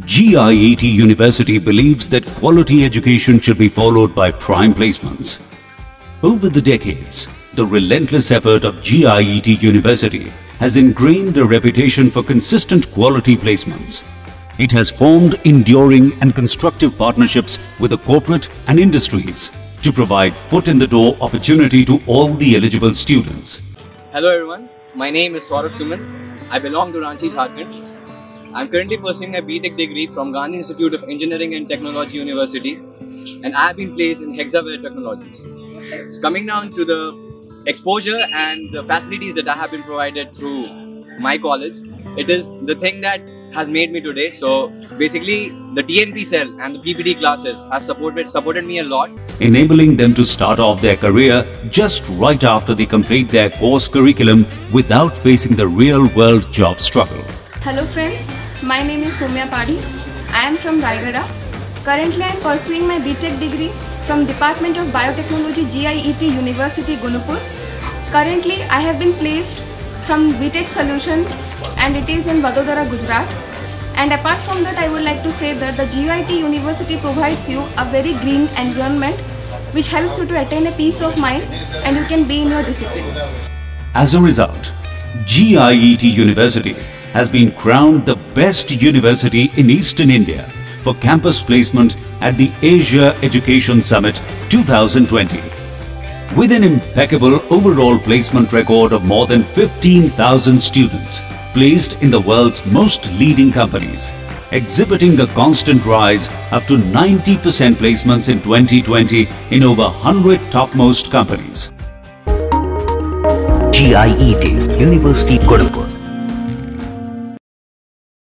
GIET University believes that quality education should be followed by prime placements. Over the decades, the relentless effort of GIET University has ingrained a reputation for consistent quality placements. It has formed enduring and constructive partnerships with the corporate and industries to provide foot in the door opportunity to all the eligible students. Hello everyone, my name is Saurabh Suman. I belong to Ranchi, Jharkhand. I'm currently pursuing a BTech degree from Gandhi Institute of Engineering and Technology University and I have been placed in Hexaware Technologies. So coming down to the exposure and the facilities that I have been provided through my college, it is the thing that has made me today. So basically the TNP cell and the PPD classes have supported supported me a lot enabling them to start off their career just right after they complete their course curriculum without facing the real world job struggle. Hello friends, my name is Somya Padi. I am from Rayagada. Currently I am pursuing my BTech degree from Department of Biotechnology GIET University Gunupur. Currently I have been placed from BTech Solution and it is in Vadodara, Gujarat. And apart from that I would like to say that the GIET University provides you a very green environment which helps you to attain a peace of mind and you can be in your discipline. As a result, GIET University has been crowned the best university in Eastern India for campus placement at the Asia Education Summit 2020. With an impeccable overall placement record of more than 15,000 students placed in the world's most leading companies, exhibiting a constant rise up to 90% placements in 2020 in over 100 topmost companies. GIET University Gunupur